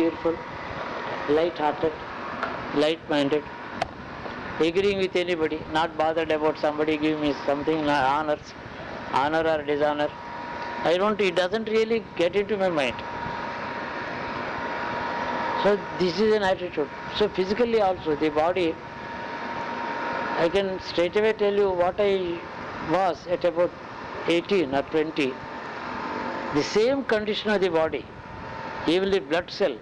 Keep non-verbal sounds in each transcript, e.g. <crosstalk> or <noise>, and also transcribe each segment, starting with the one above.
cheerful, light-hearted, light-minded, agreeing with anybody, not bothered about somebody giving me something, honors, honor or dishonor. I don't, it doesn't really get into my mind. So this is an attitude. So physically also, the body, I can straight away tell you what I was at about 18 or 20. The same condition of the body, even the blood cell,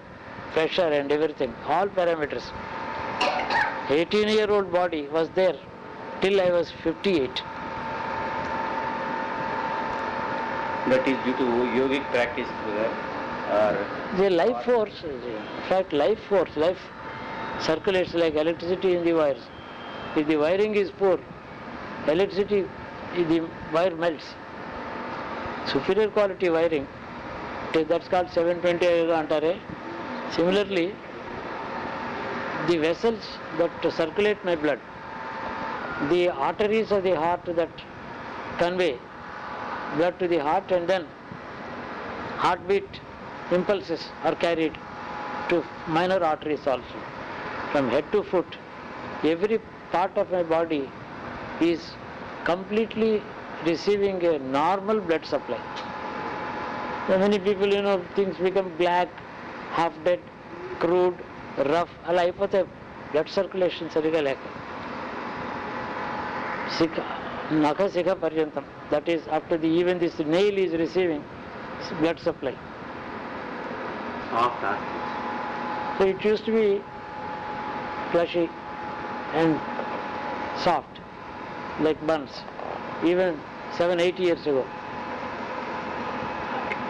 pressure and everything, all parameters. 18 year old body was there till I was 58. That is due to yogic practice, or The life force, in fact, life force, life circulates like electricity in the wires. If the wiring is poor, electricity, if the wire melts. Superior quality wiring, that's called 720 antare. Similarly, the vessels that circulate my blood, the arteries of the heart that convey blood to the heart and then heartbeat impulses are carried to minor arteries also. From head to foot, every part of my body is completely receiving a normal blood supply. So many people, you know, things become black, half dead, crude, rough, alive, the blood circulation, Naka Sikha Paryantam, that is after the even this nail is receiving blood supply. Soft So it used to be fleshy and soft, like buns, even seven, eight years ago.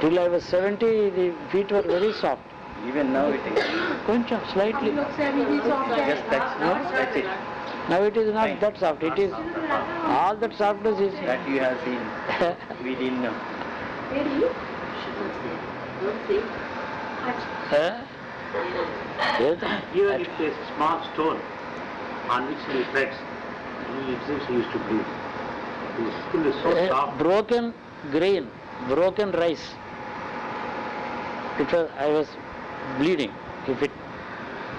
Till I was 70, the feet were very soft. Even now it is. కొంచెం slightly. Just touch, no? That's it. Now it is not that soft. It is all that softness is. That you have seen. <laughs> We didn't know. Huh? Yes. Even if a small stone on which he treads, he seems he used to bleed. His skin is so A soft. broken grain, broken rice. It was, I was bleeding. If it,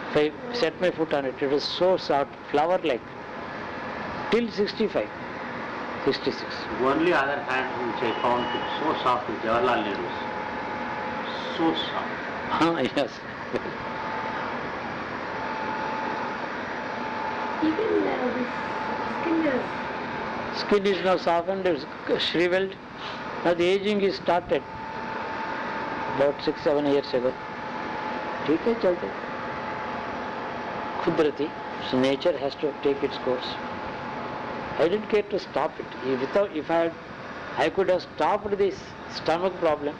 if I set my foot on it, it was so soft, flower-like. Till 65, 66. Only other hand which I found it so soft is Jawaharlal Nehru's. So soft. <laughs> Ah, yes. Even uh, this skin is Skin is now softened, it's shriveled. Now the aging is started about six, seven years ago. ठीक है चलते कुदरती so nature has to take its course. I didn't care to stop it. If Without, if I had, I could have stopped this stomach problem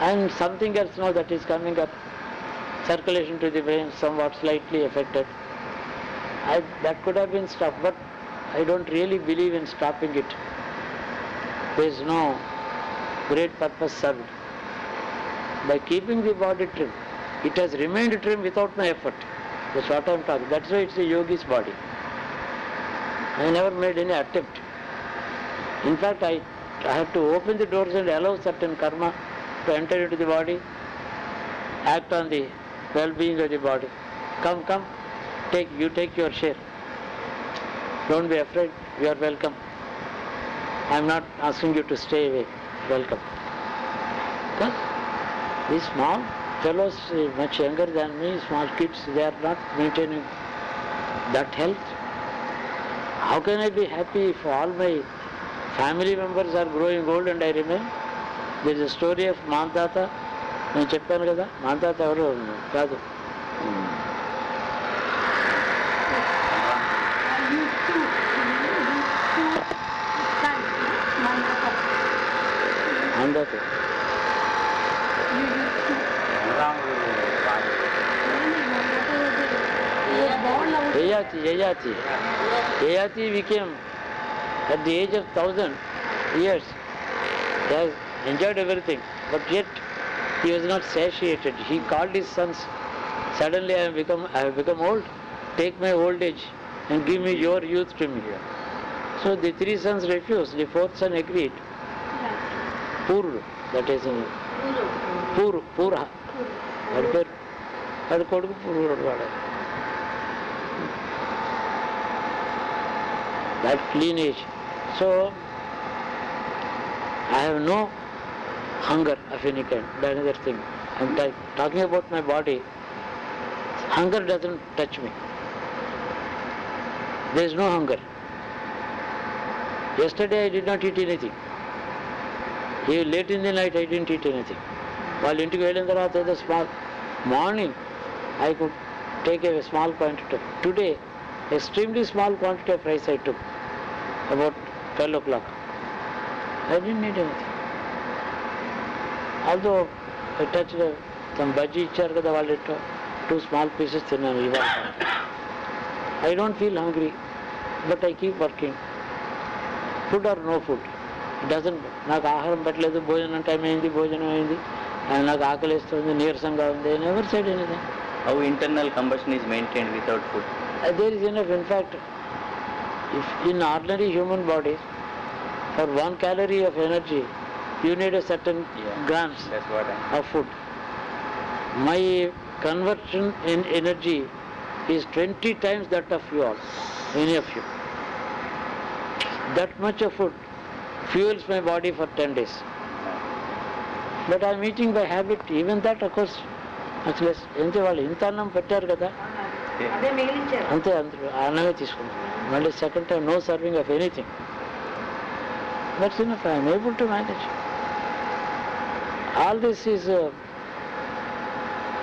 and something else now that is coming up, circulation to the brain somewhat slightly affected. I, that could have been stopped, but I don't really believe in stopping it. There is no great purpose served. By keeping the body trim, it has remained trim without my effort. That's what I'm talking. That's why it's a yogi's body. I never made any attempt. In fact, I, I have to open the doors and allow certain karma to enter into the body, act on the well-being of the body. Come, come, take you take your share. Don't be afraid. You are welcome. I am not asking you to stay away. Welcome. Because these small fellows, uh, much younger than me, small kids, they are not maintaining that health. How can I be happy if all my family members are growing old and I remain? There is a story of Mandhata, నేను చెప్పాను కదా మాంతాత ఎవరు కాదు Yayati, Yayati. Yayati became, at the age of thousand years, he has enjoyed everything, but yet he was not satiated. He called his sons, suddenly I have become, I have become old, take my old age and give me your youth to me. So the three sons refused, the fourth son agreed. Pur, that is in Pur, Pura. వాడి పేరు వాడి కొడుకు పూర్వుడు వాడు that lineage. So, I have no hunger of any kind, that another thing. I'm ta- talking about my body. Hunger doesn't touch me. There is no hunger. Yesterday I did not eat anything. Even late in the night I didn't eat anything. వాళ్ళ ఇంటికి వెళ్ళిన తర్వాత ఏదో small morning I could take a small quantity today extremely small quantity of rice I took, about twelve o'clock I'd need although touch తన బజ్జీ ఇచ్చారు కదా వాళ్ళు ఎట్టు టూ స్మాల్ పీసెస్ తిన్నాను ఇవాళ I don't feel hungry but I keep working food or no food doesn't నాకు ఆహారం పెట్టలేదు భోజనం టైం అయింది భోజనం అయింది. నాకు ఆకలి ఆకలిస్తుంది నీరసంగా ఉంది ఎవరి సైడ్ అయినది internal combustion maintain without food there in fact In fact, if in ordinary human bodies, for one calorie of energy, you need a certain Yeah. grams That's what I'm. of food. My conversion in energy is 20 times that of you all, any of you. That much of food fuels my body for 10 days. But I am eating by habit, even that of course, much less. ఎంత వాళ్ళు ఇంత అన్నం పెట్టారు కదా అదే మిగిలించారు అంతే అందరూ ఆ అన్నమే తీసుకుంటాం మళ్ళీ second time no serving of anything that's enough I'm able to manage all this is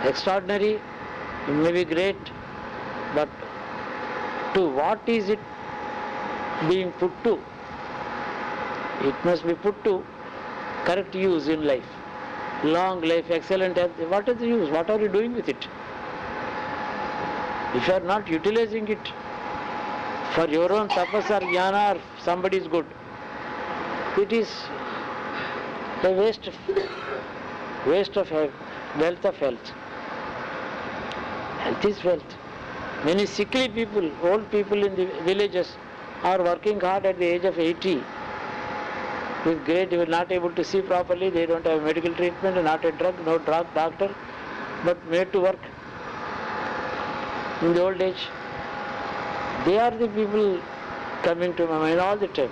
extraordinary it may be great but to what is it being put to it must be put to correct use in life long life excellent health what is the use what are you doing with it if you are not utilizing it for your own tapas or jnana or somebody's good, it is a waste of, waste of health, wealth of health. Health is wealth. Many sickly people, old people in the villages are working hard at the age of 80 with great, they were not able to see properly, they don't have medical treatment, not a drug, no drug, doctor, but made to work in the old age. They are the people coming to my mind all the time.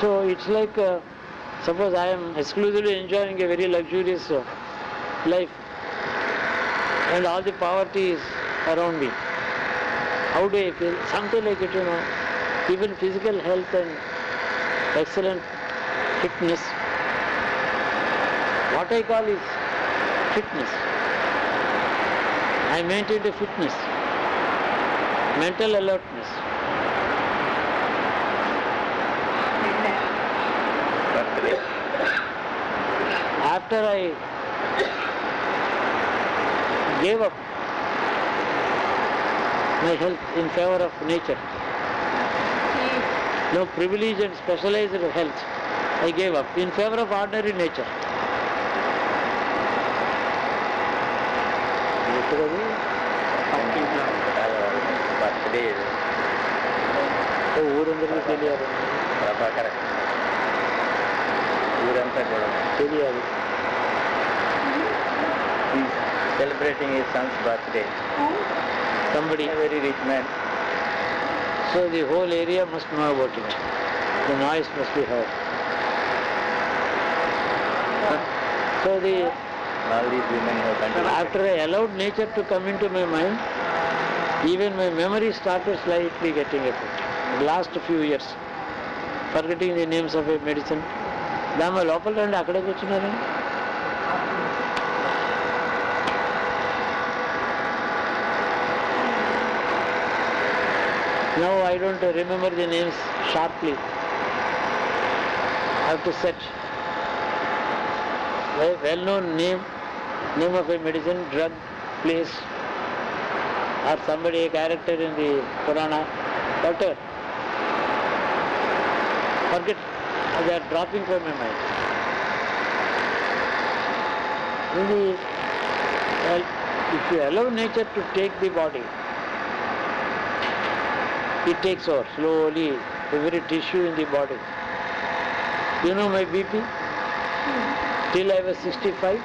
So it's like, uh, suppose I am exclusively enjoying a very luxurious uh, life and all the poverty is around me. How do I feel? Something like it, you know. Even physical health and excellent fitness. What I call is fitness. I maintained a fitness, mental alertness. After I gave up my health in favor of nature, no privilege and specialized health, I gave up in favor of ordinary nature. Ito kami. Pangkin lang. Pasdil. ಊರಿಂದ ತಿಳಿಯಾದ Prabhakar ಊರಂತ ತಿಳಿಯಾದ celebrating his son's birthday. Somebody, a very rich man. So the whole area must know about him. The noise must be heard. So the All these women have contributed. after I allowed nature to come into my mind, even my memory started slightly getting affected. Last few years, forgetting the names of a medicine. దాని లోపల రండి అక్కడే కూర్చున్నారు Now I don't remember the names sharply. I have to search. Well- Well-known name, of a medicine, drug, place, or somebody, a character in the Purana, whatever. Uh, forget, they are dropping from my mind. Really, well, if you allow nature to take the body, it takes over slowly every tissue in the body. You know my BP? Hmm. Till I was 65,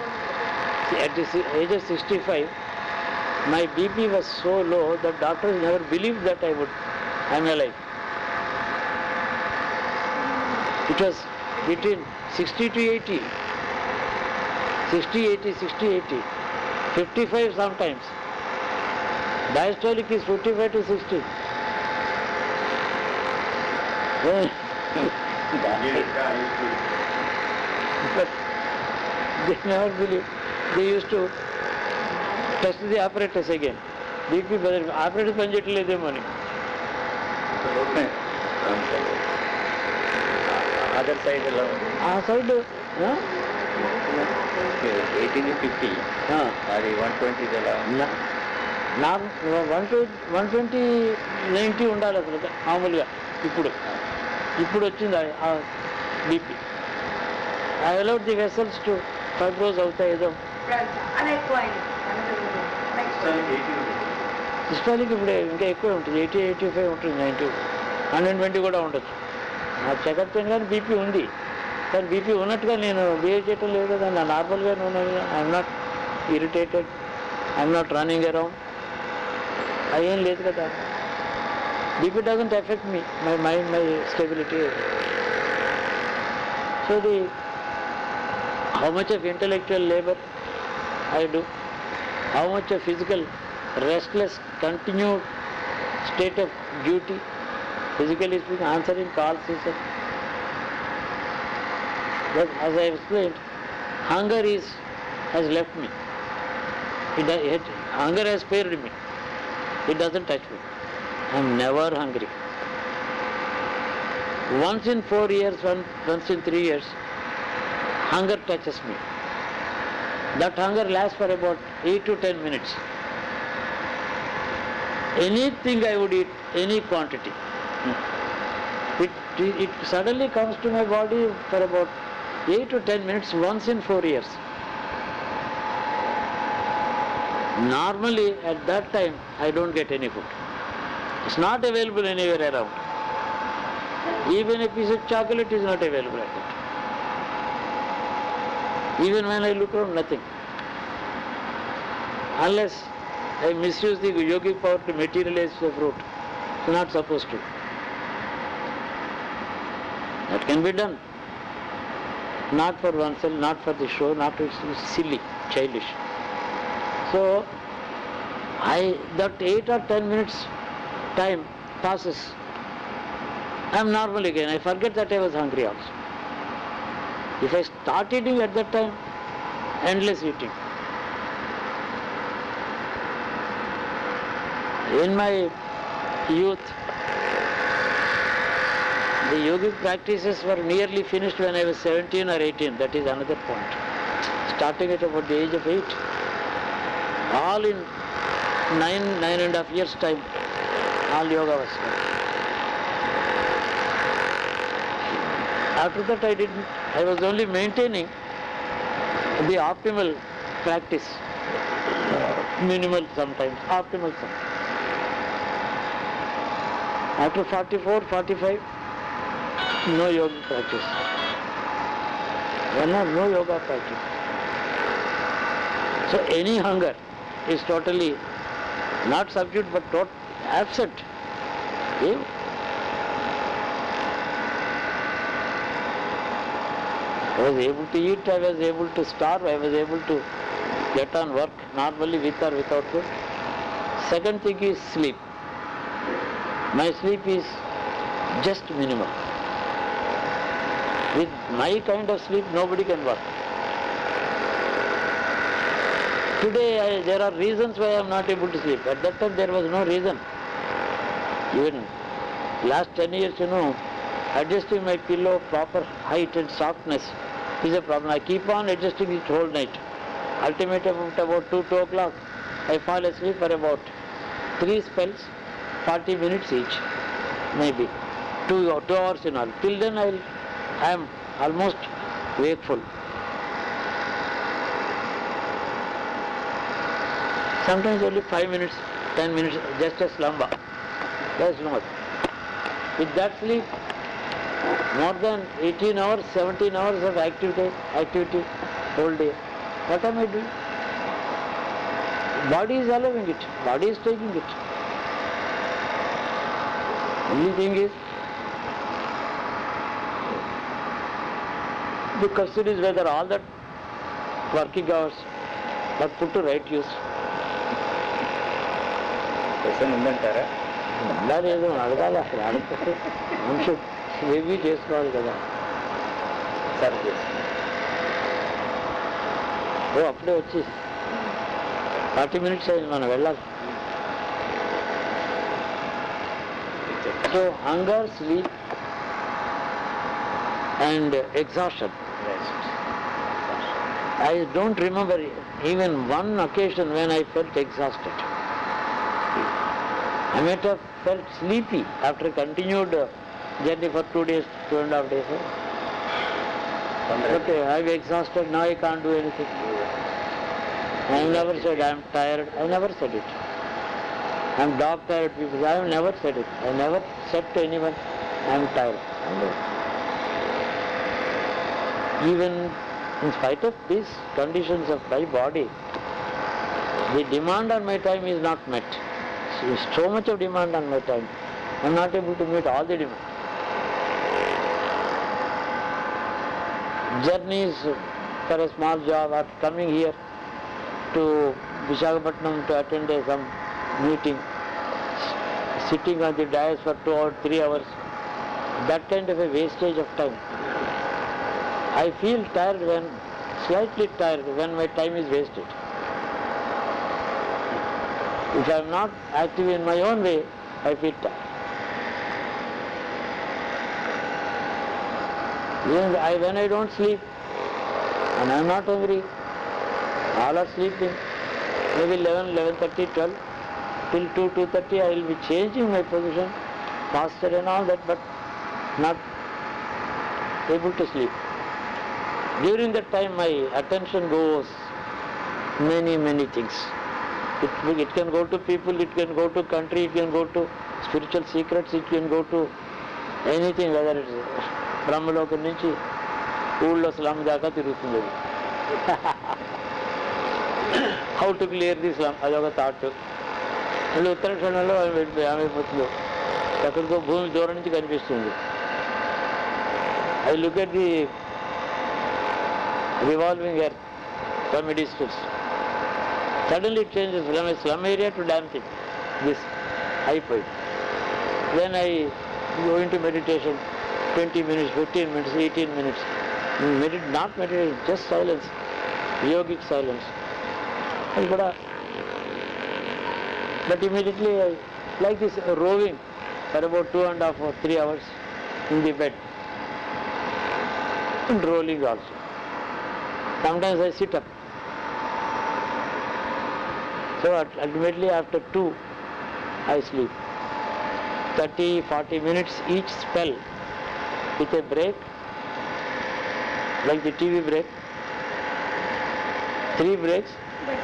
at the age of 65, my BP was so low that doctors never believed that I would, I'm alive. It was between 60 to 80, 60, 80, 60, 80, 55 sometimes. Diastolic is 55 to 60. Well, <laughs> but they never believe. They used to test the apparatus again. BP బదులు operator పని చేయట్లేదేమో అని. Other side ఎలా ఆ side eighteen fifty అది one twenty ఎలా నా one twenty one twenty ninety ఉండాలి అసలు మామూలుగా ఇప్పుడు. ఇప్పుడు వచ్చింది BP. I allowed the vessels to fibrose అవుతాయి ఏదో. ఎక్కువ సిస్టాలిక్ ఇప్పుడు ఇంకా ఎక్కువ ఉంటుంది. ఎయిటీ ఎయిటీ ఫైవ్ ఉంటుంది నైంటీ హండ్రెడ్ ట్వంటీ కూడా ఉండొచ్చు. నా చెకప్ పెయిన్ కానీ బీపీ ఉంది. కానీ బీపీ ఉన్నట్టుగా నేను బిహేవ్ చేయటం లేదు కదా. నా నార్మల్గానే ఉన్నాను I'm not irritated I'm not running around అదేం లేదు కదా. BP doesn't affect me my mind my stability so the how much of intellectual labour I do, how much of physical restless continued state of duty physically speaking answering calls is a but as I explained hunger is has left me. It, it hunger has spared me. It doesn't touch me. I am never hungry. Once in four years once in three years hunger touches me that hunger lasts for about 8 to 10 minutes. Anything I would eat, any quantity. Hmm. It, it suddenly comes to my body for about 8 to 10 minutes once in 4 years. Normally at that time I don't get any food. It's not available anywhere around. Even a piece of chocolate is not available at that. Even when I look around, nothing. Unless I misuse the yogic power to materialize the fruit. It's not supposed to. That can be done. Not for oneself, not for the show, not for silly, childish. So, I that eight or ten minutes time passes. I am normal again. I forget that I was hungry also. If I start eating at that time, endless eating. In my youth, the yogic practices were nearly finished when I was 17 or 18. That is another point. Starting at about the age of 8. All in nine, nine and a half years time, all yoga was done. After that I didn't, I was only maintaining the optimal practice. Uh, minimal sometimes, optimal sometimes. After 44, 45, no yoga practice. When no yoga practice. So any hunger is totally not subdued but tot absent. Yeah? I was able to eat, I was able to starve, I was able to get on work normally with or without food. Second thing is sleep. My sleep is just minimal. With my kind of sleep, nobody can work. Today, I, there are reasons why I am not able to sleep. At that time, there was no reason. Even last 10 years, you know, adjusting my pillow proper height and softness is a problem. I keep on adjusting it whole night. Ultimately, at about 2, 2 o'clock, I fall asleep for about 3 spells, 40 minutes each, maybe. 2, or 2 hours in all. Till then, I'll, I am almost wakeful. Sometimes only 5 minutes, 10 minutes, just a slumber. That's not. With that sleep, more than 18 hours, 17 hours of activity, activity whole day. What am I doing? Body is allowing it. Body is taking it. Only thing is, the question is whether all that working hours are put to right use. Question ఉందంటారా ఉండాలి ఏదో అడగాలి అసలు అడగకపోతే మనిషి ఏవి చేసుకోవాలి కదా సార్ ఓ అప్పుడే వచ్చి ఫార్టీ మినిట్స్ అయింది మనం వెళ్ళాలి so hunger sleep and exhaustion I don't remember even one occasion when I felt exhausted. I might have felt sleepy after a continued uh, journey for two days, two and a half days. eh? Uh, I'm exhausted, now I can't do anything. I never said I'm tired, I never said it. I'm dog tired people, I have never said it. I never said to anyone, I'm tired. Even in spite of these conditions of my body, the demand on my time is not met. So, so much of demand on my time. I'm not able to meet all the demand. Journeys uh, for a small job or coming here to Visakhapatnam to attend a, some meeting, sitting on the dais for two or three hours, that kind of a wastage of time. I feel tired when, slightly tired when my time is wasted. If I am not active in my own way, I feel tired. Even I, when I don't sleep, and I am not hungry, all are sleeping, maybe 11, 11.30, 12, till 2, 2.30 I will be changing my position, posture and all that, but not able to sleep. During that time my attention goes many, many things. It, it can go to people, it can go to country, it can go to spiritual secrets, it can go to anything, whether it's Brahmalokam నుంచి ఊళ్ళో slum దాకా తిరుగుతుంది. అది how to clear the slum అదొక thought మళ్ళీ ఉత్తర క్షణంలో ఆమె ఆమె మధ్యలో ఎక్కడికో భూమి దూరం నుంచి కనిపిస్తుంది. I look at the revolving earth from a distance suddenly changes from a slum area to damn thing this అయిపోయి then I going to meditation 20 minutes, 15 minutes, 18 minutes. Medit not meditation, just silence, yogic silence. And but, uh, but immediately, I, like this uh, roving for about two and a half or three hours in the bed, and rolling also. Sometimes I sit up. So ultimately, after two, I sleep. 30 40 minutes each spell with a break, like the TV break. Three breaks,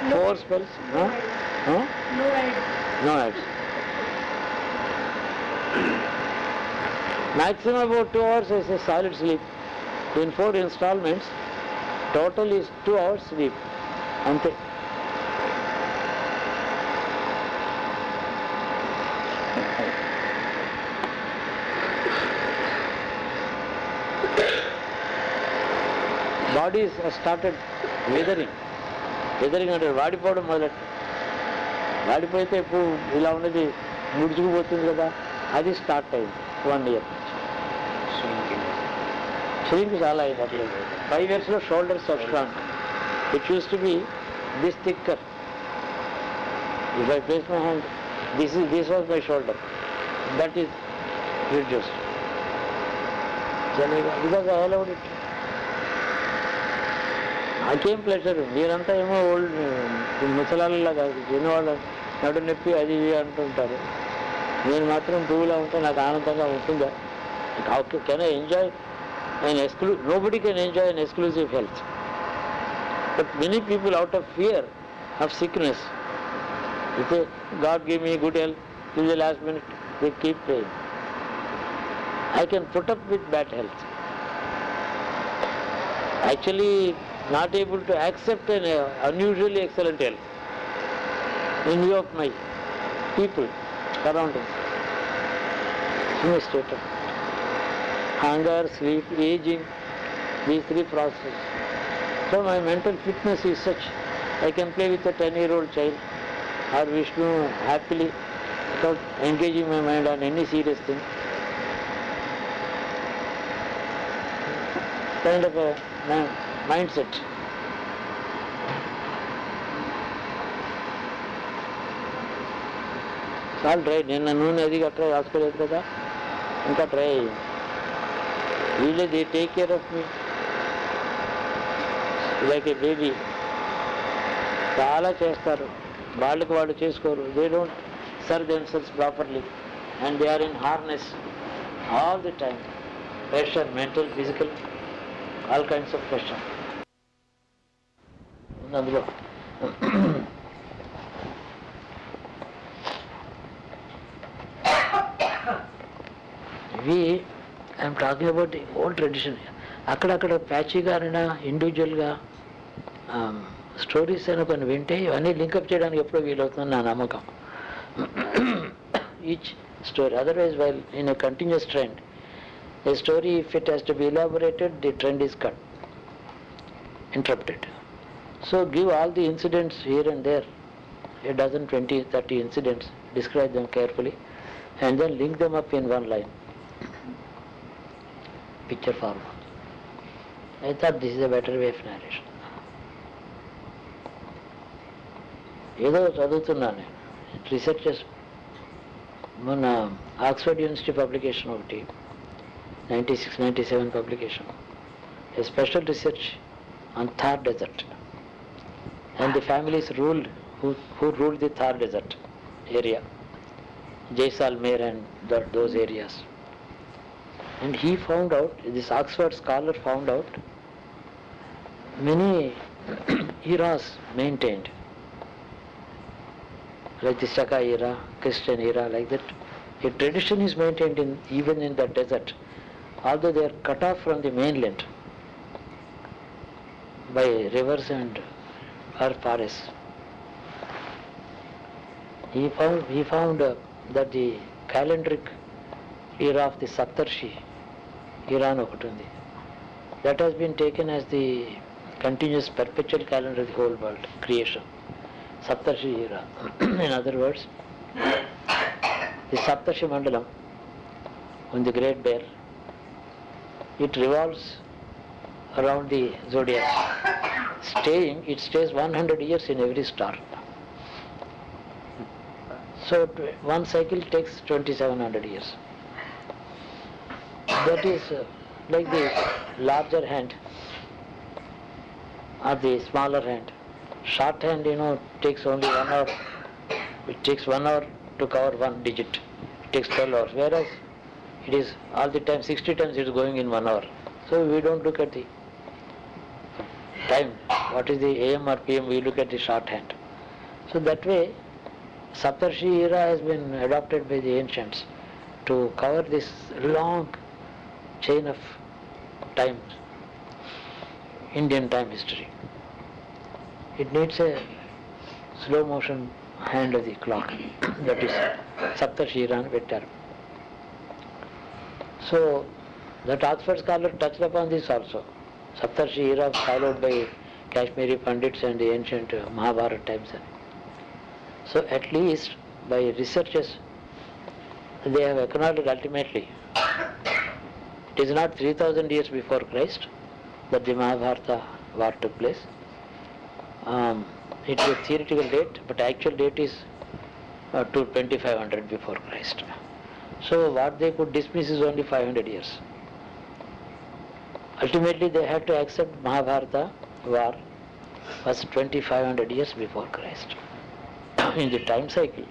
no, four spells. Huh? Huh? no ads. No ads. Maximum about two hours is a solid sleep. In four installments, total is two hours sleep. అంతే bodies started weathering weathering అంటే వాడిపోవడం మొదలెట్టు వాడిపోతే ఇప్పుడు ఇలా ఉన్నది ముడుచుకుపోతుంది కదా అది start అయింది one year షిరింక్ చాలా అయింది అట్లా ఫైవ్ ఇయర్స్లో shoulders are strong it used to be this thicker if I place my hand this is this was my shoulder that is reduce because I allowed it నాకేం pleasure మీరంతా ఏమో old ముసలాళ్ళలాగా చిన్నవాళ్ళు నడు నొప్పి అది ఇది అంటుంటారు నేను మాత్రం పువ్వులా ఉంటే నాకు ఆనందంగా ఉంటుందా can I enjoy and ఎక్స్క్లూ nobody can enjoy an exclusive health but many people out of fear of sickness అయితే God give me good health in the last minute they keep playing I can put up with bad health actually not able to accept an unusually excellent health in view of my people around us. In a state of hunger, sleep, aging, these three processes. So my mental fitness is such, I can play with a 10-year-old child or Vishnu happily without engaging my mind on any serious thing. Kind of a mindset చాలు try నిన్న నూనె అది గట్రా రాసుకోలేదు కదా. ఇంకా try వీళ్ళే they take care of me like a baby చాలా చేస్తారు. వాళ్ళకి వాళ్ళు చేసుకోరు. They don't serve themselves properly and they are in harness all the time pressure mental physical all kinds of pressure అందులో ఇవి I'm talking about the old tradition అక్కడక్కడ ప్యాచీగా అయినా ఇండివిజువల్గా స్టోరీస్ అయినా కొన్ని వింటే ఇవన్నీ లింకప్ చేయడానికి ఎప్పుడో వీలవుతుందని నా నమ్మకం each story otherwise while in a continuous trend A story, if it has to be elaborated, the trend is cut, interrupted. So give all the incidents here and there, a dozen, 20, 30 incidents, describe them carefully, and then link them up in one line. Picture format. I thought this is a better way of narration. ఏదో చదువుతున్నాను నేను research చేసి మొన్న Oxford university publication ఒకటి ninety six ninety seven publication a special research on Thar Desert and the families ruled who, who ruled the Thar Desert area, Jaisalmer and the, those areas. And he found out, this Oxford scholar found out, many <clears throat> eras maintained, like the Shaka era, Christian era, like that. A tradition is maintained in, even in the desert, although they are cut off from the mainland by rivers and or forests. He found, he found uh, that the calendric era of the Saptarshi era అని ఒకటి ఉంది that has been taken as the continuous perpetual calendar of the whole world, creation. Saptarshi era. <coughs> In other words, the Saptarshi Mandalam on the Great Bear, it revolves around the zodiac. Staying, it stays 100 years in every star. So one cycle takes 2700 years. That is uh, like the larger hand or the smaller hand. Short hand, you know, takes only one hour. It takes one hour to cover one digit. It takes 12 hours. Whereas it is all the time, 60 times it is going in one hour. So we don't look at the time, what is the AM or PM, we look at the shorthand. So that way, Saptarshi era has been adopted by the ancients to cover this long chain of time, Indian time history. It needs a slow motion hand of the clock, <coughs> that is Saptarshi era term. So the Oxford scholar touched upon this also. Saptarshi era followed by Kashmiri Pandits and the ancient Mahabharata times. So at least by researchers, they have acknowledged ultimately it is not 3000 years before Christ that the Mahabharata war took place. Um, it is a theoretical date, but actual date is uh, to 2500 before Christ. So what they could dismiss is only 500 years. Ultimately they had to accept Mahabharata war was 2500 years before Christ <coughs> in the time cycle.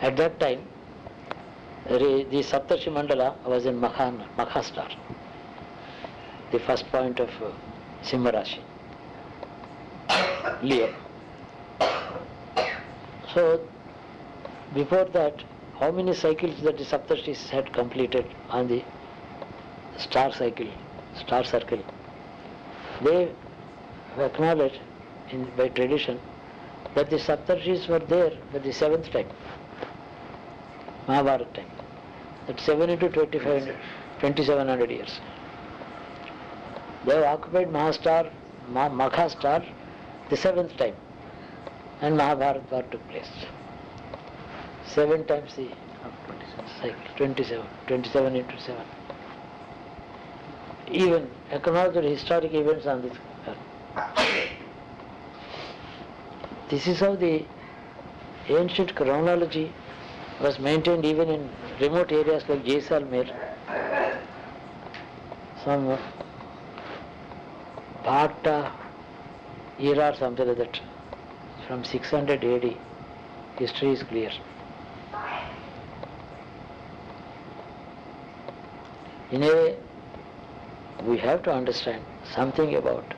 At that time, the Saptarshi Mandala was in Makhan, Makhastar, the first point of uh, <coughs> Leo. So, before that, how many cycles that the Saptarshis had completed on the star cycle, star circle? They have acknowledged in, by tradition that the Saptarshis were there for the seventh time, Mahabharata time. That 7 into 2700 years. They have occupied Mahastar, Ma- Makha star the seventh time and Mahabharata war took place. Seven times the uh, cycle, 27, 27 into 7. Even acknowledged historic events on this earth. This is how the ancient chronology was maintained even in remote areas like Jaisalmer. Some Bhatta era or something like that. From 600 AD, history is clear. In a way, we have to understand something about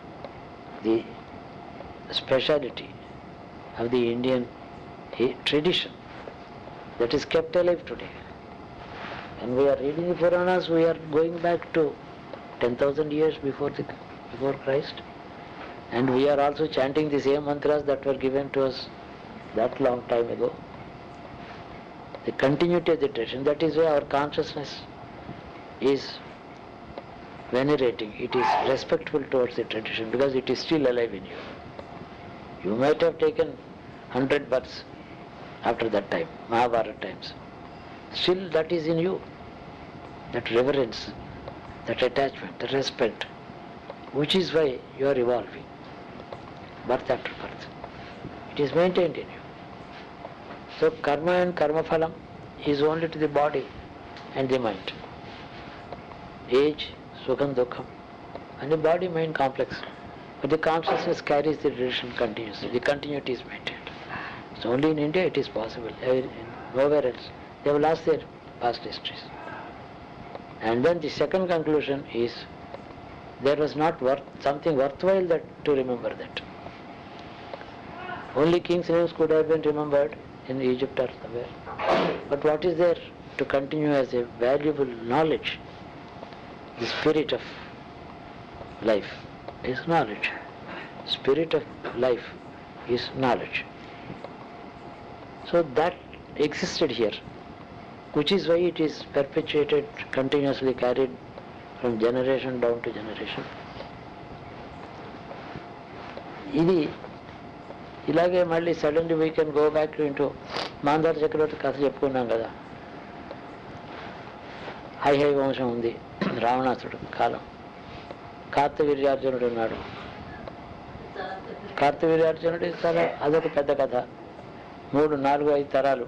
the speciality of the Indian eh, tradition that is kept alive today. When we are reading the Puranas, we are going back to 10,000 years before, the, before Christ. And we are also chanting the same mantras that were given to us that long time ago. The continuity of the tradition, that is why our consciousness is venerating, it is respectful towards the tradition because it is still alive in you. You might have taken 100 births after that time, Mahabharata times. Still that is in you. That reverence, that attachment, the respect, which is why you are evolving, birth after birth. It is maintained in you. So karma and karma phalam is only to the body and the mind. Age, sukham, dukkham, and the body mind complex. But the consciousness carries the tradition continuously. The continuity is maintained. So only in India it is possible. Nowhere else. They have lost their past histories. And then the second conclusion is there was not worth something worthwhile that to remember that. Only king's names could have been remembered in Egypt or somewhere. But what is there to continue as a valuable knowledge? The spirit of life is knowledge. Spirit of life is knowledge. So that existed here, which is why it is perpetuated, continuously carried from generation down to generation. ఇది ఇలాగే మళ్ళీ suddenly we can go back into మాందార చక్రవర్తి కథ చెప్పుకున్నాం కదా high high వంశం ఉంది రావణాసుడు కాలం. కార్తవీర్యార్జునుడు ఉన్నాడు. కార్తవీర్యార్జునుడు చాలా అదొక పెద్ద కథ. మూడు నాలుగు ఐదు తరాలు.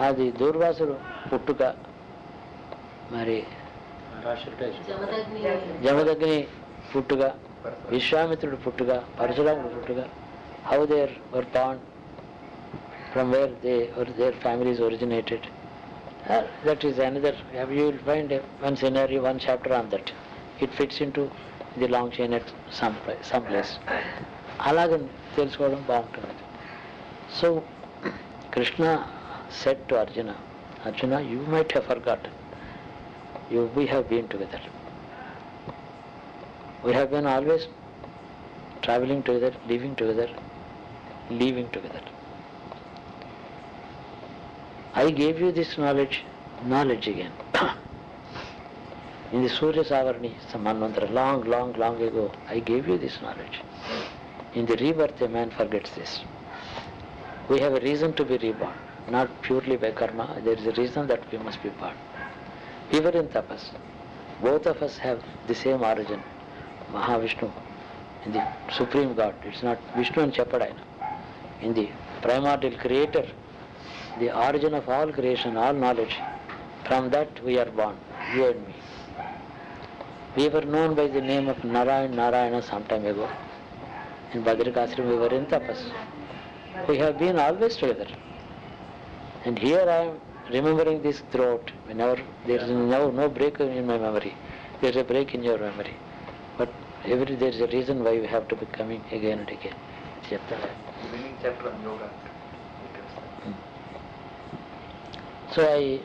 అది దూర్వాసుడు పుట్టుక. మరి జమదగ్ని పుట్టుక విశ్వామిత్రుడు పుట్టుక పరశురాముడు పుట్టుక how there were bond from where they were their families originated that is another you will find one scenery one chapter on that it fits in to the long chain at some some place అలాగే తెలుసుకోవడం బాగుంటుంది so Krishna set to Arjuna Arjuna you might have forgot you, we have been together. We have been always traveling together, living together, leaving together. I gave you this knowledge, knowledge again. In the Surya Savarni, some long, long, long ago, I gave you this knowledge. In the rebirth, a man forgets this. We have a reason to be reborn, not purely by karma. There is a reason that we must be born. We were in tapas. Both of us have the same origin, Mahavishnu, in the Supreme God. It's not Vishnu and Chapadayana. In the primordial creator, the origin of all creation, all knowledge. From that we are born, you and me. We were known by the name of Narayan Narayana some time ago. In Badrikashram we were in tapas. We have been always together. And here I am remembering this throughout. Whenever there is no, no break in my memory. There is a break in your memory. But every, there is a reason why we have to be coming again and again. Chapter. Beginning chapter on yoga. So I,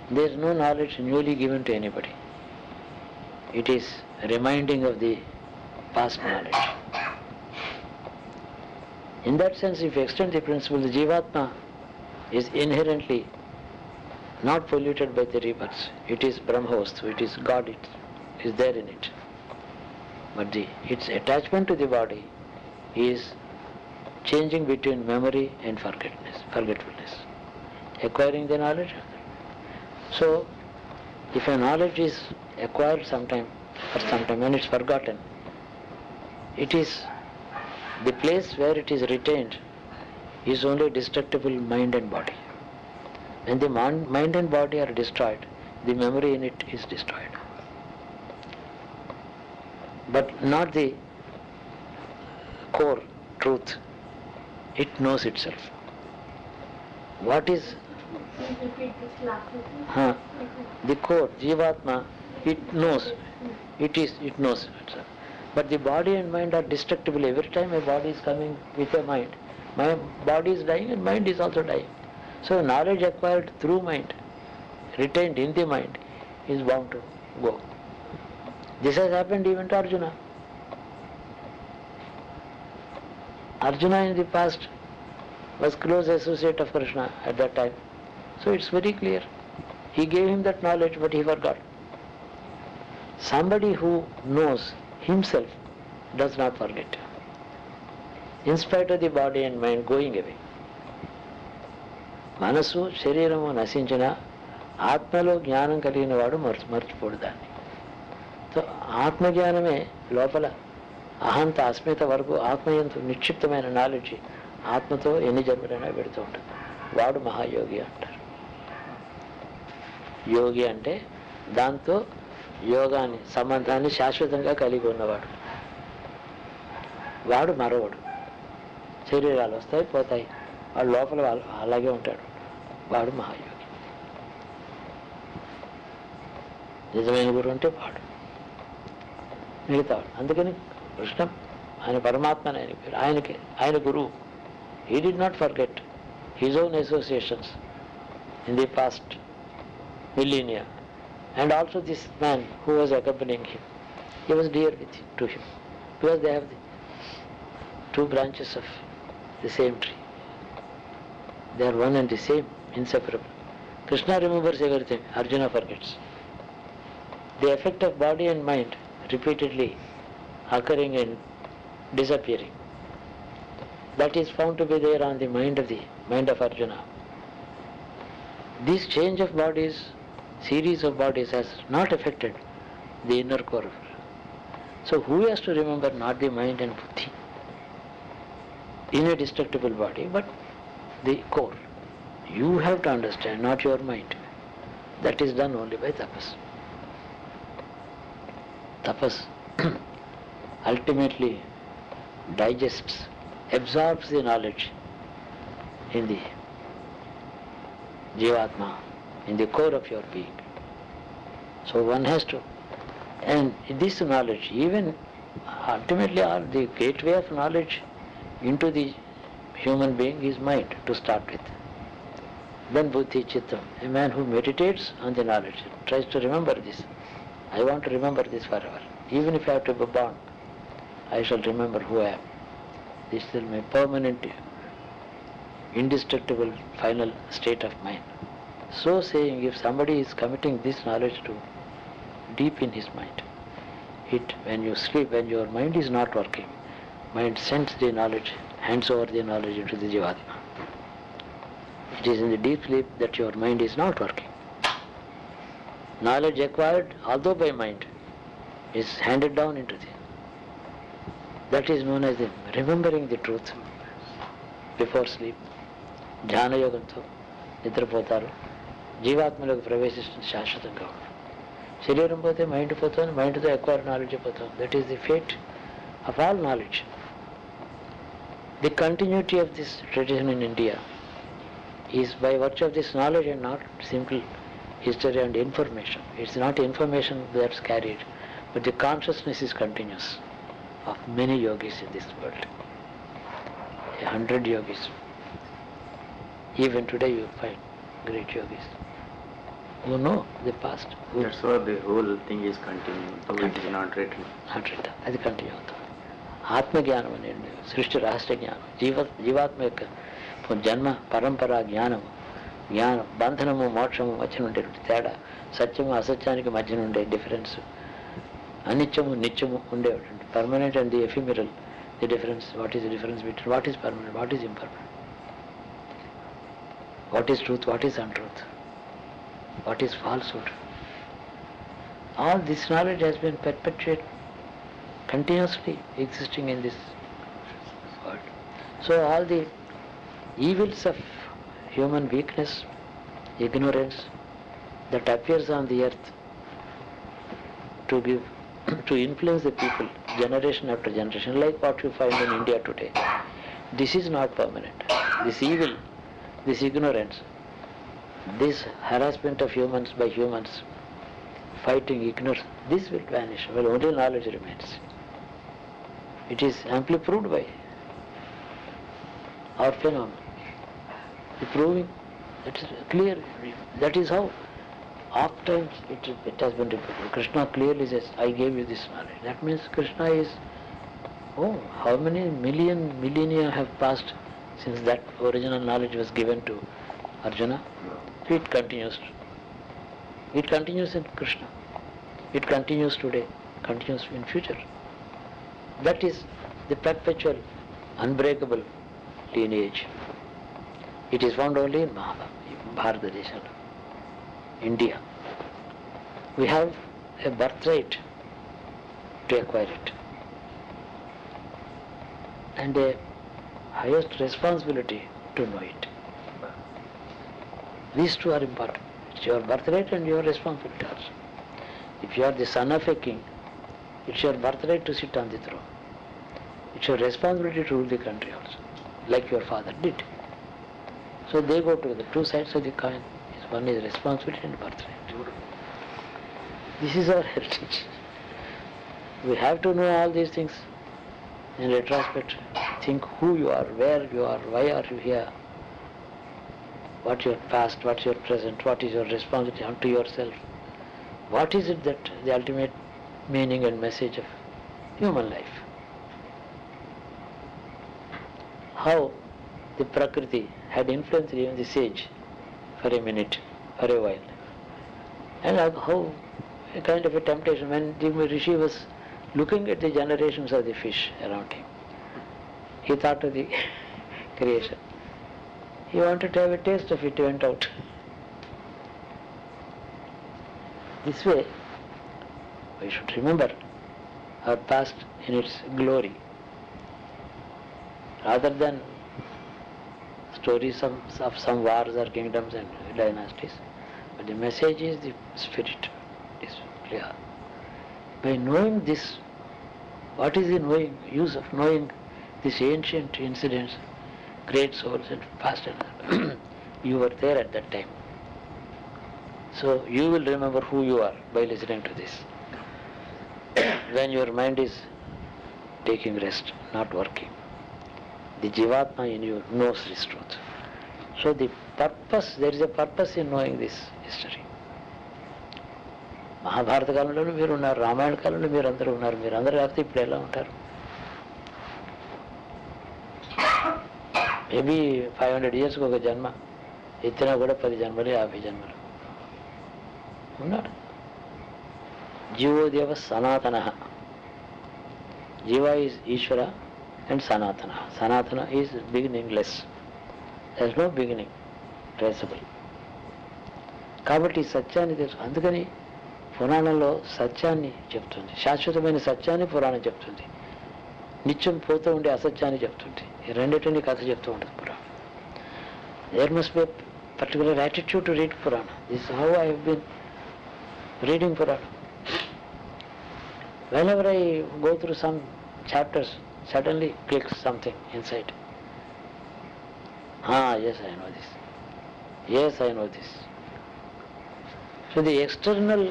<coughs> there is no knowledge newly given to anybody. It is reminding of the past knowledge. In that sense, if you extend the principle, the Jivatma is inherently not polluted by the rebirths. It is Brahmavastu, it is God, it is there in it. But the, its attachment to the body is changing between memory and forgetfulness. forgetfulness acquiring the knowledge. So, if a knowledge is acquired sometime or sometime and it's forgotten, it is the place where it is retained is only destructible mind and body. When the mon- mind and body are destroyed, the memory in it is destroyed. But not the core truth. It knows itself. What is हाँ। देखो जीवात्मा it knows it is it knows but the body and mind are destructible every time a body is coming with a mind my body is dying and mind is also dying so knowledge acquired through mind retained in the mind is bound to go this has happened even to Arjuna Arjuna in the past was close associate of Krishna at that time so it's very clear he gave him that knowledge but he forgot somebody who knows himself does not forget inspired the body and mind going అవి మనసు శరీరము నశించిన ఆత్మలో జ్ఞానం కలిగిన వాడు మర్చి మర్చిపోడు దాన్ని. సో ఆత్మజ్ఞానమే లోపల అహంత అస్మిత వరకు ఆత్మయంతో నిక్షిప్తమైన నాలెడ్జ్ ఆత్మతో ఎన్ని జన్మలైనా పెడుతూ ఉంటుంది. వాడు మహాయోగి అంటారు. యోగి అంటే దాంతో యోగాన్ని సంబంధాన్ని శాశ్వతంగా కలిగి ఉన్నవాడు. వాడు మరొకడు. శరీరాలు వస్తాయి పోతాయి. వాడు లోపల వాళ్ళు అలాగే ఉంటాడు. వాడు మహాయోగి. నిజమైన గురువు అంటే వాడు. మిగతావాడు అందుకని కృష్ణ ఆయన పరమాత్మ ఆయన పేరు. ఆయనకి ఆయన గురువు. He did not forget his own associations in the past millennia and also this man who was accompanying him he was dear with to him because they have the two branches of the same tree. They are one and the same inseparable. Krishna remembers everything arjuna forgets. The effect of body and mind repeatedly occurring and disappearing. That is found to be there on the mind of the mind of Arjuna. This change of bodies, series of bodies has not affected the inner core. So who has to remember not the mind and buddhi in a destructible body, but the core. You have to understand, not your mind. That is done only by tapas. Tapas <clears throat> ultimately digests absorbs the knowledge in the Jivatma, in the core of your being. So one has to, and this knowledge, even ultimately all the gateway of knowledge into the human being is mind to start with. Then buddhi chittam, a man who meditates on the knowledge, tries to remember this. I want to remember this forever. Even if I have to be born, I shall remember who I am. This is my permanent, indestructible final state of mind. So saying, if somebody is committing this knowledge to deep in his mind, it when you sleep, when your mind is not working, mind sends the knowledge, hands over the knowledge into the Jivatma. It is in the deep sleep that your mind is not working. Knowledge acquired, although by mind, is handed down into the. That is known as the remembering the truth before sleep. ధ్యాన యోగంతో నిద్రపోతారు జీవాత్మలోకి ప్రవేశిస్తుంది శాశ్వతంగా ఉండదు శరీరం పోతే mind పోతుంది మైండ్తో acquire knowledge పోతుంది that is the fate of all knowledge the continuity of this tradition in India is by virtue of this knowledge and not simple history and information. It's not information that's carried, but the consciousness is continuous of many yogis in this world. A hundred yogis. Even today you find great yogis Who know the past, That's why the whole thing is continuing, though it is not written. not written. అది continue అవుతుంది ఆత్మజ్ఞానం అనేది సృష్టి రహస్య జ్ఞానం జీవ జీవాత్మ యొక్క జన్మ పరంపర జ్ఞానము జ్ఞానం బంధనము మోక్షము మధ్య ఉండేటువంటి తేడా సత్యము అసత్యానికి మధ్య ఉండే డిఫరెన్స్ అనిత్యము నిత్యము ఉండేటువంటి permanent and the ephemeral the difference what is the difference between what is permanent what is impermanent what is truth what is untruth what is falsehood. All this knowledge has been perpetuated continuously existing in this world. So all the evils of human weakness, ignorance that appears on the earth to give <coughs> to influence the people generation after generation like what you find in India today. This is not permanent. This evil, this ignorance this harassment of humans by humans, fighting ignorance, this will vanish. Well, only knowledge remains. It is amply proved by our phenomenon. The proving that is clear. That is how oft times it, it has been repeated. Krishna clearly says, I gave you this knowledge. That means Krishna is, oh, how many million millennia have passed since that original knowledge was given to Arjuna? It continues. It continues in Krishna. It continues today, continues in future. That is the perpetual, unbreakable lineage. It is found only in Bharata India. We have a birthright to acquire it and a highest responsibility to know it. These two are important. It's your birthright and your responsibility also. If you are the son of a king, it's your birthright to sit on the throne. It's your responsibility to rule the country also, like your father did. So they go together. Two sides of the coin. One is responsibility and birthright. This is our <laughs> heritage. We have to know all these things in retrospect. Think who you are, where you are, why are you here, what your past, what's your present, what is your responsibility unto yourself. What is it that the ultimate meaning and message of human life? How the Prakriti had influenced even the sage for a minute, for a while. And how a kind of a temptation when the Rishi was looking at the generations of the fish around him. He thought of the <laughs> creation. He wanted to have a taste of it, he went out. This way, we should remember our past in its glory rather than stories of, of some wars or kingdoms and dynasties. But the message is the spirit. It is clear. By knowing this, what is the knowing, use of knowing these ancient incidents, great souls and past and <clears throat> you were there at that time. So you will remember who you are by listening to this. <clears throat> when your mind is taking rest, not working, the Jivatma in you knows this truth. So the purpose, there is a purpose in knowing this history. Mahabharata కాలంలోనూ మీరు ఉన్నారు రామాయణ కాలంలో మీరు అందరూ ఉన్నారు మీరు అందరూ లేకపోతే ఇప్పుడు ఎలా ఉంటారు మేబీ ఫైవ్ హండ్రెడ్ ఇయర్స్కి ఒక జన్మ. ఎత్తినా కూడా పది జన్మలు యాభై జన్మలు. ఉన్నాడు జీవోదేవ సనాతన. జీవ is Ishwara and Sanatana. Sanatana is beginningless. There no beginning. Traceable. కాబట్టి సత్యాన్ని తెలుసు. అందుకని పురాణంలో సత్యాన్ని చెప్తుంది. శాశ్వతమైన సత్యాన్ని పురాణం చెప్తుంది. నిత్యం పోతూ ఉండే అసత్యాన్ని చెప్తుంది ఈ రెండింటిని కథ చెప్తూ ఉంటుంది పురాణం there must be particular attitude to read purana this how I have been reading purana whenever I go through some chapters, suddenly clicks something inside. Ah, yes, I know this. Yes, I know this. So the external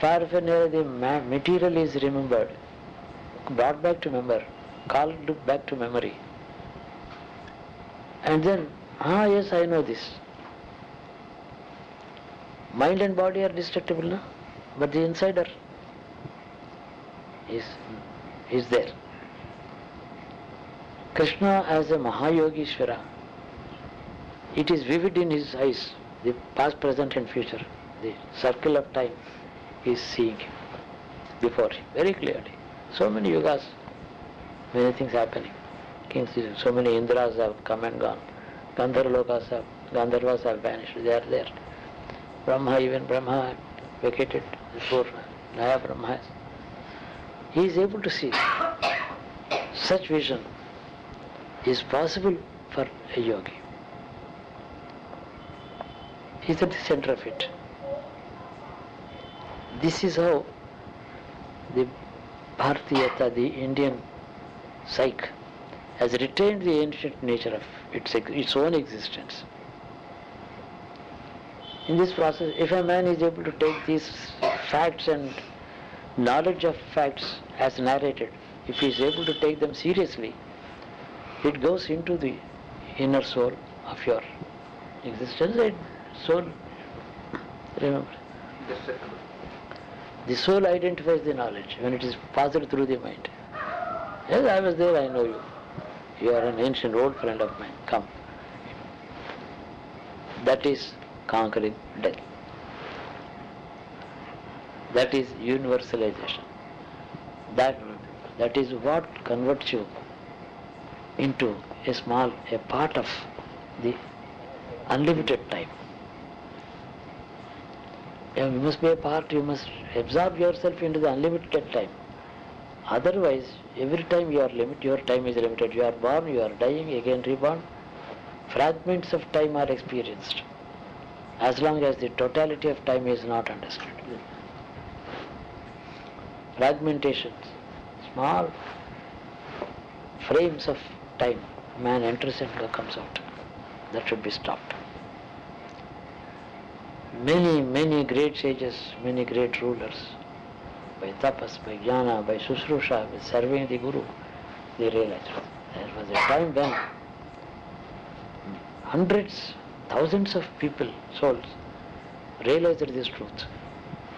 paraphernalia, the ma- material is remembered, Brought back to memory, called back to memory. And then, ah, yes, I know this. Mind and body are destructible, no? but the insider is, is there. Krishna as a Mahayogishvara, it is vivid in his eyes, the past, present and future. The circle of time is seeing him before him very clearly. So many yugas, many things happening. Kings, so many Indras have come and gone. Gandharlokas have, Gandharvas have vanished, they are there. Brahma, even Brahma vacated before Naya Brahma. He is able to see. Such vision is possible for a yogi. He is at the center of it. This is how the Bharatiyata, the Indian psyche, has retained the ancient nature of its, its own existence. In this process, if a man is able to take these facts and knowledge of facts as narrated, if he is able to take them seriously, it goes into the inner soul of your existence and soul, remember, the soul identifies the knowledge when it is passed through the mind. Yes, I was there, I know you. You are an ancient old friend of mine. Come. That is conquering death. That is universalization. That, that is what converts you into a small, a part of the unlimited time. You must be a part, you must absorb yourself into the unlimited time. Otherwise, every time you are limited, your time is limited. You are born, you are dying, again reborn. Fragments of time are experienced as long as the totality of time is not understood. Fragmentations, small frames of time, man enters and comes out. That should be stopped. Many, many great sages, many great rulers, by tapas, by jnana, by susrusha, by serving the Guru, they realized there was a time when hundreds, thousands of people, souls, realized this truth.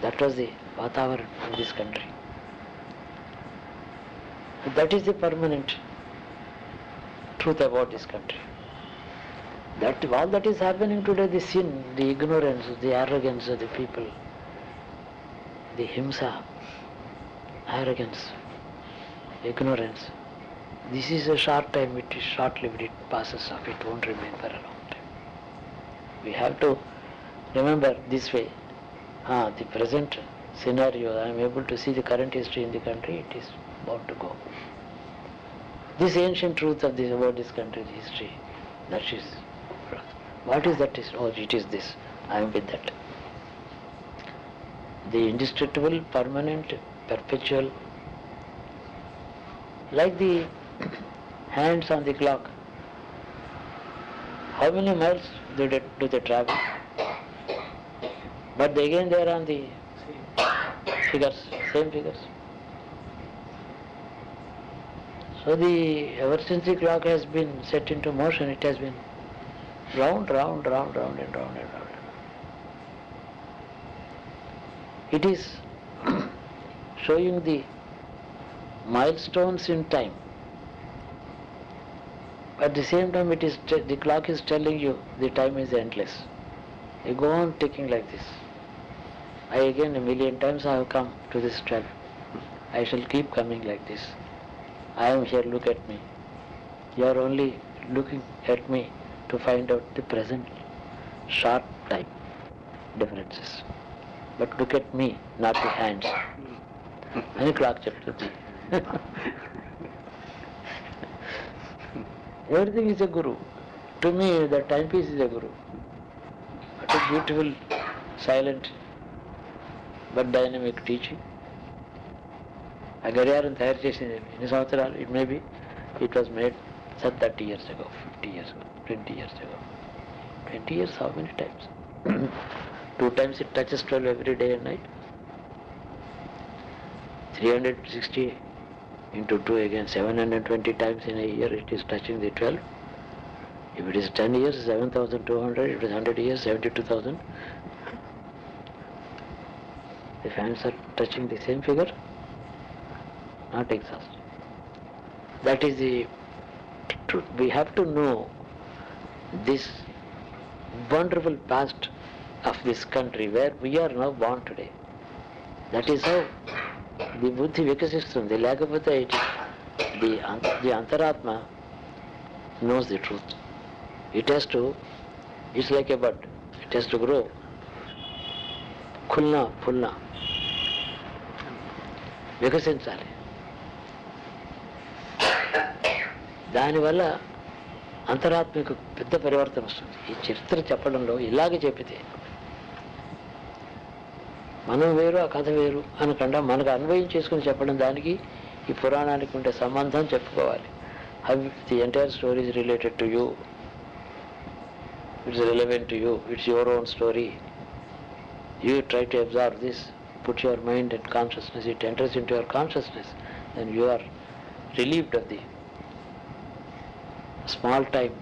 That was the Vatavaran in this country. That is the permanent truth about this country. That all that is happening today, the sin, the ignorance, the arrogance of the people, the himsa, arrogance, ignorance. This is a short time, it is short-lived, it passes off, it won't remain for a long time. We have to remember this way. Ah, the present scenario, I am able to see the current history in the country, it is about to go. This ancient truth of this about this country's history, that is what is that oh it is this. I am with that. The indestructible, permanent, perpetual, like the <coughs> hands on the clock. How many miles do they, do they travel? But again they are on the figures, same figures. So the ever since the clock has been set into motion, it has been round, round, round, round and round and round. It is <clears throat> showing the milestones in time. At the same time, it is the clock is telling you the time is endless. You go on ticking like this. I again a million times I have come to this track. I shall keep coming like this. I am here, look at me. You are only looking at me to find out the present short time differences. But look at me, not the hands. అని clock చెప్తుంది <laughs> everything is a Guru to me the time piece is a Guru at beautiful silent but dynamic teaching ఆ గడియారం తయారు చేసింది ఎన్ని సంవత్సరాలు it may B it was made some 30 years ago, 50 years ago, 20 years ago. 20 years, how many times? <coughs> Two times it touches 12 every day and night. 360 into 2 again, 720 times in a year it is touching the 12. If it is 10 years, 7,200. If it is 100 years, 72,000. The hands are touching the same figure, not exhaust. That is the we have to know this wonderful past of this country where we are now born today. That is how the buddhi vikasistundi. the it, the, the antaratma knows the truth. It has to, it's like a bud, it has to grow. Khulna, phulna, vikasinchali. దానివల్ల అంతరాత్మకు పెద్ద పరివర్తన వస్తుంది. ఈ చరిత్ర చెప్పడంలో ఇలాగే చెప్పితే మనం వేరు ఆ కథ వేరు అనకుండా మనకు అన్వయం చేసుకుని చెప్పడం దానికి ఈ పురాణానికి ఉండే సంబంధం చెప్పుకోవాలి. How the entire story is related to you. It's relevant to you. It's your own story. You try to observe this. Put your mind and consciousness. It enters into your consciousness. Then you are relieved of the small time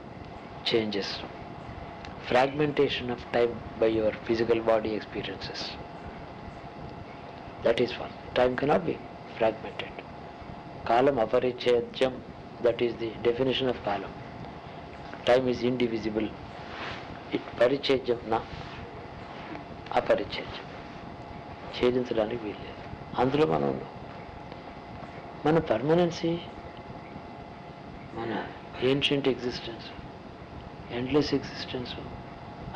changes fragmentation of time by your physical body experiences that is one time cannot be fragmented column అపరిచేద్యం that is the definition of column time is indivisible it పరిచేద్యం నా అపరిచేద్యం ఛేదించడానికి వీల్లేదు అందులో మనం మన permanency మన ancient existence endless existence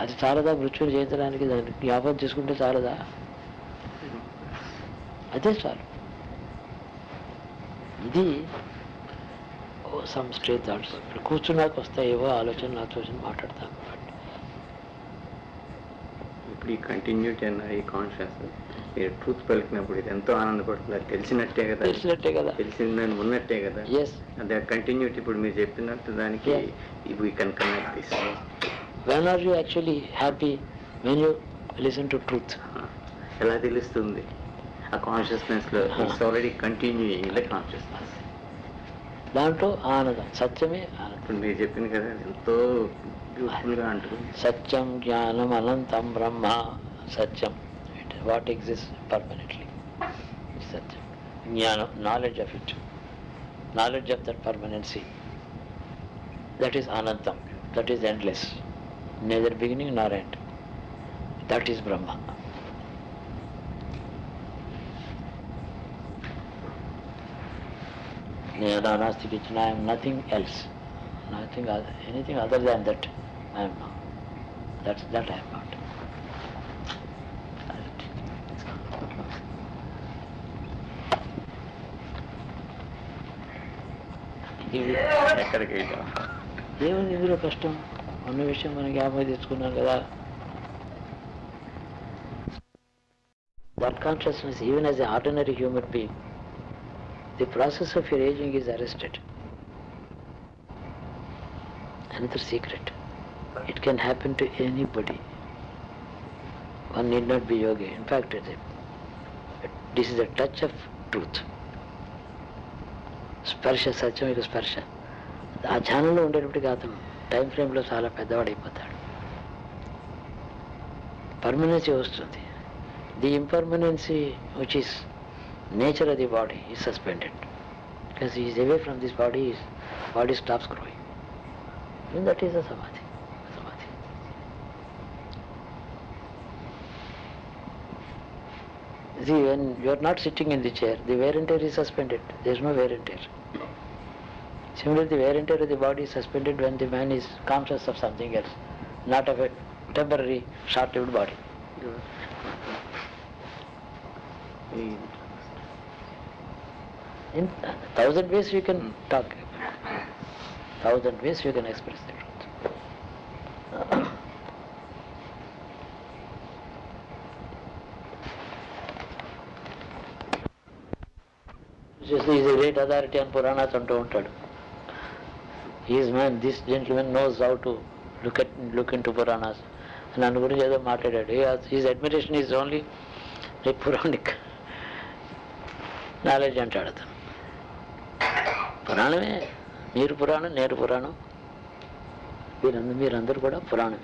అది చాలదా మృత్యుని చేయించడానికి దాన్ని జ్ఞాపకం చేసుకుంటే చాలదా? అదే చాలు. ఇది సమ్ స్ట్రే థాట్స్ ఇక్కడ కూర్చున్నాక వస్తాయేవో ఆలోచనలు ఆలోచన మాట్లాడతాను. ఇప్పుడు ఈ కంటిన్యూటీ అన్న ఈ కాన్షియస్ మీరు ట్రూత్ పలికినప్పుడు ఇది ఎంతో ఆనందపడుతున్నారు తెలిసినట్టే కదా. తెలిసినట్టే కదా. తెలిసిందని ఉన్నట్టే కదా. ఎస్ అదే కంటిన్యూటీ ఇప్పుడు మీరు చెప్పినట్టు దానికి Yeah. We can connect this when are you actually happy when you listen to truth ఎలా తెలుస్తుంది? ఆ కాన్షియస్నెస్లో it's already continuing the consciousness దాంట్లో ఆనందం సత్యమే ఆనందం. మీరు చెప్పింది కదా ఎంతో బ్యూటిఫుల్గా అంటుంది. సత్యం జ్ఞానం అనంతం బ్రహ్మ సత్యం. what exists permanently. It's that jnana, knowledge of it, knowledge of that permanency. That is anantam, that is endless, neither beginning nor end. That is Brahma. I am nothing else, nothing other, anything other than that I am not. That's that I am not. Not ఎక్కడికి వెళ్ళాం ఏముంది ఇందులో కష్టం ఉన్న విషయం మనం జ్ఞాపకం తెచ్చుకున్నాం కదా that consciousness even as a ordinary human being the process of your ageing is arrested another secret it can happen to anybody one need not be yogi in fact this is the touch of truth స్పర్శ సత్యం యొక్క స్పర్శ ఆ ధ్యానంలో ఉండేటప్పటికి అతను time ఫ్రేమ్లో చాలా పెద్దవాడైపోతాడు permanency వస్తుంది the impermanency which is nature of the body is suspended because is away from this body body stops growing that is a samadhi samadhi See, when you are not sitting in the chair, the wear and tear is suspended. There is no wear and tear. Similarly, the wear and tear of the body is suspended when the man is conscious of something else, not of a temporary, short-lived body. ఈ In a thousand ways you can talk. Thousand ways you can express the truth. Just is a great authority on Puranas అంటూ ఉంటాడు is man this gentlemen knows how to look at look in to Puranas నన్ను గురించి ఏదో మాట్లాడాడు is admiration is only a Puranic knowledge అంటాడు అతను పురాణమే మీరు పురాణం నేను పురాణం మీరందరూ మీరందరూ కూడా పురాణమే